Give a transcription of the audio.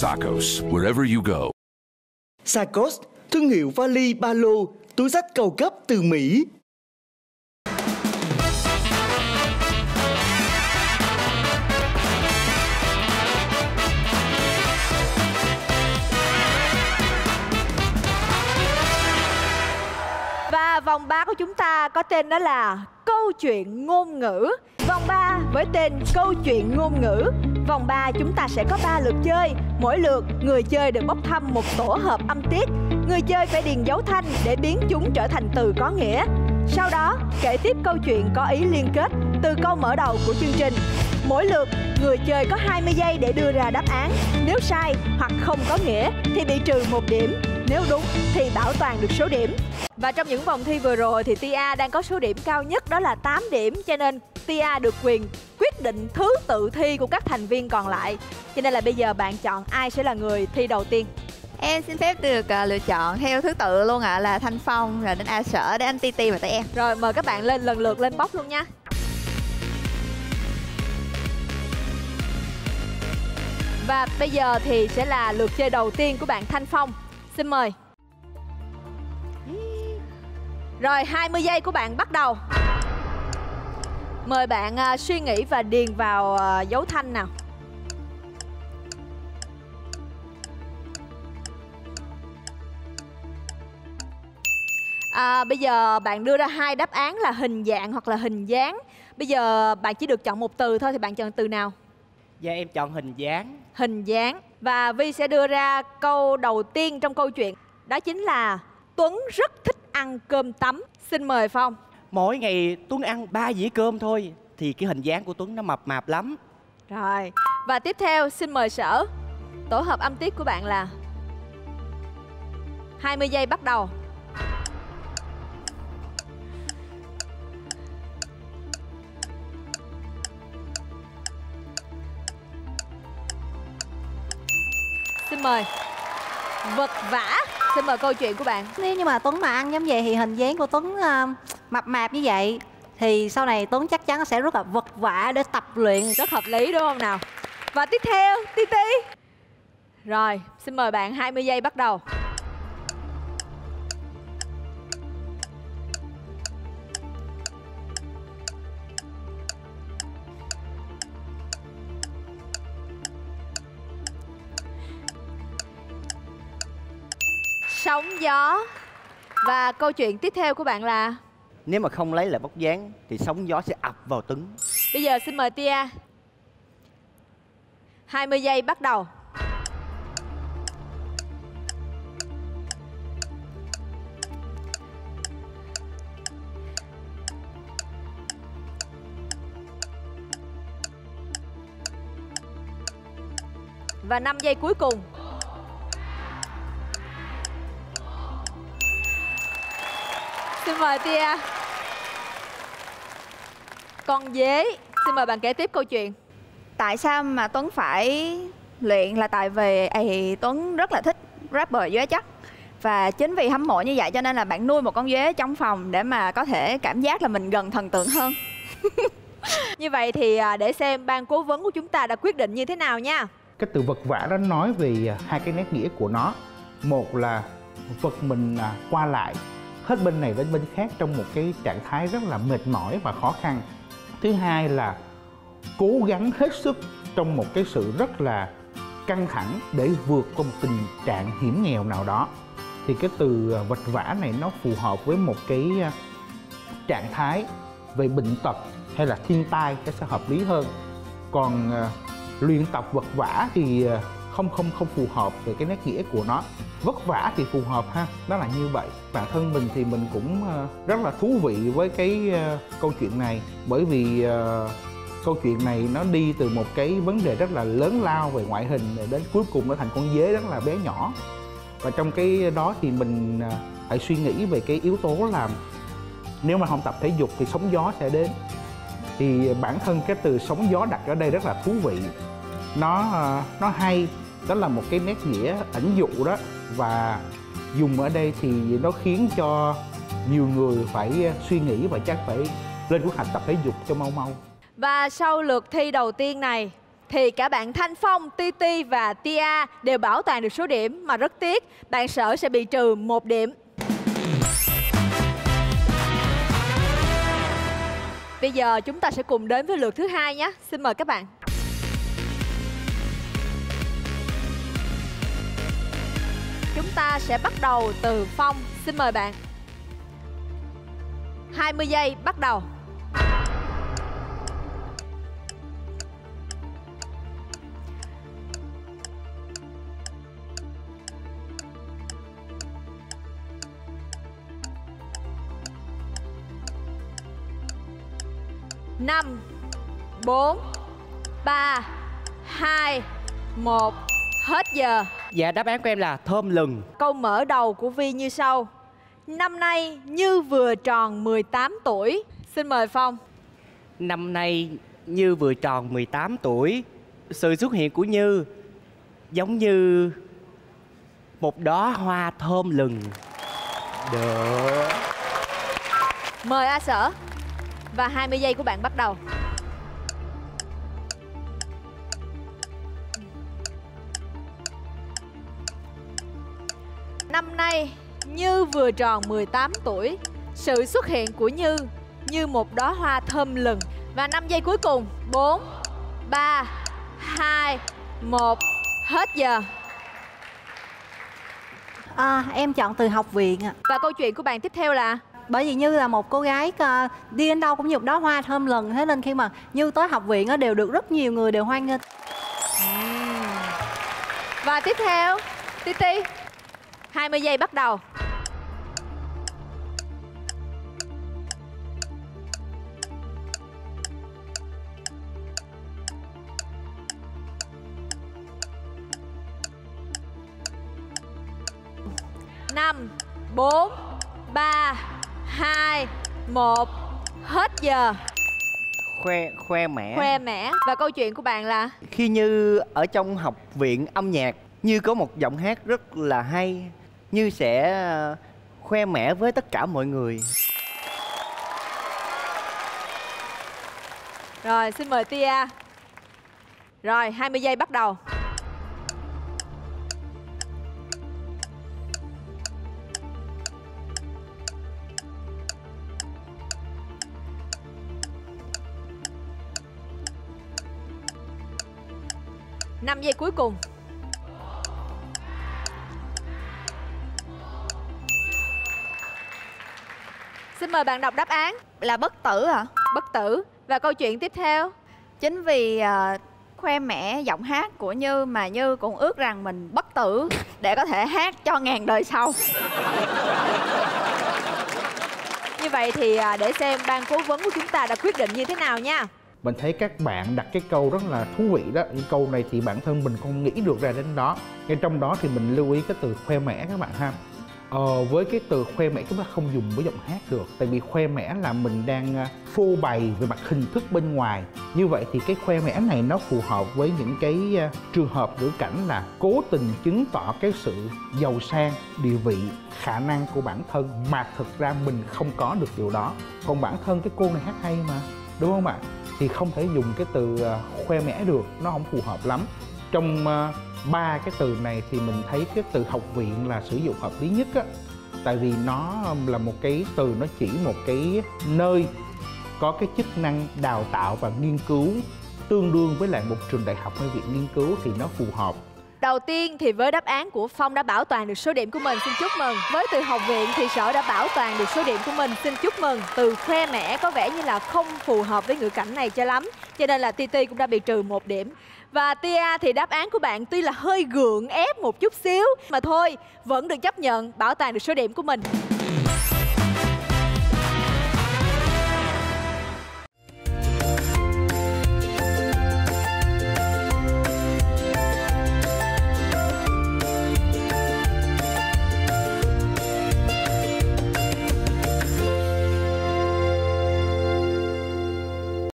Sakos wherever you go. Sakos, thương hiệu vali ba lô, túi sách cao cấp từ Mỹ. Và vòng 3 của chúng ta có tên đó là câu chuyện ngôn ngữ. Vòng 3 với tên câu chuyện ngôn ngữ. Vòng 3 chúng ta sẽ có 3 lượt chơi. Mỗi lượt, người chơi được bốc thăm một tổ hợp âm tiết. Người chơi phải điền dấu thanh để biến chúng trở thành từ có nghĩa. Sau đó, kể tiếp câu chuyện có ý liên kết từ câu mở đầu của chương trình. Mỗi lượt, người chơi có 20 giây để đưa ra đáp án. Nếu sai hoặc không có nghĩa thì bị trừ một điểm. Nếu đúng thì bảo toàn được số điểm. Và trong những vòng thi vừa rồi thì Tia đang có số điểm cao nhất đó là 8 điểm cho nên Tia được quyền quyết định thứ tự thi của các thành viên còn lại. Cho nên là bây giờ bạn chọn ai sẽ là người thi đầu tiên. Em xin phép được uh, lựa chọn theo thứ tự luôn ạ là Thanh Phong rồi đến A Sở đến anh Titi và tới em. Rồi mời các bạn lên lần lượt lên bóc luôn nha. Và bây giờ thì sẽ là lượt chơi đầu tiên của bạn Thanh Phong. Xin mời. Rồi 20 giây của bạn bắt đầu. Mời bạn uh, suy nghĩ và điền vào uh, dấu thanh nào. À, bây giờ bạn đưa ra hai đáp án là hình dạng hoặc là hình dáng. Bây giờ bạn chỉ được chọn một từ thôi thì bạn chọn từ nào? Dạ em chọn hình dáng Hình dáng. Và Vi sẽ đưa ra câu đầu tiên trong câu chuyện. Đó chính là Tuấn rất thích ăn cơm tấm. Xin mời Phong. Mỗi ngày Tuấn ăn ba dĩa cơm thôi Thì cái hình dáng của Tuấn nó mập mạp lắm Rồi. Và tiếp theo xin mời Sở. Tổ hợp âm tiết của bạn là 20 giây bắt đầu. Xin mời. Vật vã. Xin mời câu chuyện của bạn. Nếu như mà Tuấn mà ăn giống vậy thì hình dáng của Tuấn ờ, mập mạp như vậy thì sau này Tuấn chắc chắn sẽ rất là vật vã để tập luyện. Rất hợp lý đúng không nào? Và tiếp theo, Titi. Rồi, xin mời bạn 20 giây bắt đầu. Sóng gió. Và câu chuyện tiếp theo của bạn là? Nếu mà không lấy lại vóc dáng Thì sóng gió sẽ ập vào Tuấn Bây giờ xin mời Tia. 20 giây bắt đầu. Và 5 giây cuối cùng Xin mời Tia. Con dế Xin mời bạn kể tiếp câu chuyện. Tại sao mà Tuấn phải luyện là tại vì ấy, Tuấn rất là thích rapper dế chắc. Và chính vì hâm mộ như vậy cho nên là bạn nuôi một con dế trong phòng để mà có thể cảm giác là mình gần thần tượng hơn. Như vậy thì à, để xem ban cố vấn của chúng ta đã quyết định như thế nào nha. Cái từ vật vã đó nói về à, hai cái nét nghĩa của nó. Một là vật mình à, qua lại hết bên này đến bên khác trong một cái trạng thái rất là mệt mỏi và khó khăn. Thứ hai là cố gắng hết sức trong một cái sự rất là căng thẳng để vượt qua một tình trạng hiểm nghèo nào đó. Thì cái từ à, vật vã này nó phù hợp với một cái à, trạng thái về bệnh tật hay là thiên tai nó sẽ hợp lý hơn. Còn uh, luyện tập vật vã thì uh, không không không phù hợp về cái nét nghĩa của nó vất vả thì phù hợp ha. Đó là như vậy. Bản thân mình thì mình cũng ờ, rất là thú vị với cái ờ, câu chuyện này. Bởi vì ờ, câu chuyện này nó đi từ một cái vấn đề rất là lớn lao về ngoại hình đến cuối cùng nó thành con dế rất là bé nhỏ. Và trong cái đó thì mình phải suy nghĩ về cái yếu tố là nếu mà không tập thể dục thì sóng gió sẽ đến. Thì bản thân cái từ sóng gió đặt ở đây rất là thú vị. Nó nó hay. Đó là một cái nét nghĩa ẩn dụ đó và dùng ở đây thì nó khiến cho nhiều người phải ờ, suy nghĩ và chắc phải lên kế hoạch tập thể dục cho mau mau Và sau lượt thi đầu tiên này thì cả bạn Thanh Phong, Titi và Tia đều bảo toàn được số điểm mà rất tiếc bạn Sở sẽ bị trừ một điểm. Bây giờ chúng ta sẽ cùng đến với lượt thứ hai nhé. Xin mời các bạn. Ta sẽ bắt đầu từ Phong. Xin mời bạn. 20 giây bắt đầu. năm, bốn, ba, hai, một Hết giờ Dạ đáp án của em là thơm lừng. Câu mở đầu của Vi như sau. Năm nay Như vừa tròn 18 tuổi. Xin mời Phong. Năm nay Như vừa tròn 18 tuổi. Sự xuất hiện của Như Giống như Một đóa hoa thơm lừng. Được. Mời A Sở. Và 20 giây của bạn bắt đầu nay Như vừa tròn 18 tuổi. Sự xuất hiện của Như Như một đóa hoa thơm lừng. Và 5 giây cuối cùng 4 3 2 1 Hết giờ. À, em chọn từ học viện ạ. Và câu chuyện của bạn tiếp theo là? Bởi vì như là một cô gái à, đi đến đâu cũng như một đóa hoa thơm lừng. Thế nên khi mà như tới học viện á, đều được rất nhiều người đều hoan nghênh. Và tiếp theo Titi 20 giây bắt đầu. Năm bốn ba hai một Hết giờ. Khoe khoe mẽ Khoe mẽ Và câu chuyện của bạn là? Khi Như ở trong học viện âm nhạc Như có một giọng hát rất là hay như sẽ ờ, khoe mẽ với tất cả mọi người. Rồi, xin mời Tia. Rồi 20 giây bắt đầu. Năm giây cuối cùng. Xin mời bạn đọc đáp án. Là bất tử à Bất tử. Và câu chuyện tiếp theo. Chính vì à, khoe mẽ giọng hát của Như mà Như cũng ước rằng mình bất tử để có thể hát cho ngàn đời sau. Như vậy thì à, để xem ban cố vấn của chúng ta đã quyết định như thế nào nha. Mình thấy các bạn đặt cái câu rất là thú vị đó. Cái câu này thì bản thân mình không nghĩ được ra đến đó. Ngay trong đó thì mình lưu ý cái từ khoe mẽ các bạn ha ờ, với cái từ khoe mẽ chúng ta không dùng với giọng hát được. Tại vì khoe mẽ là mình đang ờ, phô bày về mặt hình thức bên ngoài. Như vậy thì cái khoe mẽ này nó phù hợp với những cái ờ, trường hợp ngữ cảnh là cố tình chứng tỏ cái sự giàu sang địa vị khả năng của bản thân mà thực ra mình không có được điều đó. Còn bản thân cái cô này hát hay mà đúng không ạ? Thì không thể dùng cái từ ờ, khoe mẽ được nó không phù hợp lắm. Trong ba cái từ này thì mình thấy cái từ học viện là sử dụng hợp lý nhất á. Tại vì nó là một cái từ, nó chỉ một cái nơi có cái chức năng đào tạo và nghiên cứu tương đương với lại một trường đại học hay viện nghiên cứu thì nó phù hợp. Đầu tiên thì với đáp án của Phong đã bảo toàn được số điểm của mình xin chúc mừng. Với từ học viện thì Sở đã bảo toàn được số điểm của mình xin chúc mừng. Từ khoe mẽ có vẻ như là không phù hợp với ngữ cảnh này cho lắm Cho nên là TT cũng đã bị trừ một điểm. Và Tia thì đáp án của bạn tuy là hơi gượng ép một chút xíu Mà thôi, vẫn được chấp nhận bảo toàn được số điểm của mình.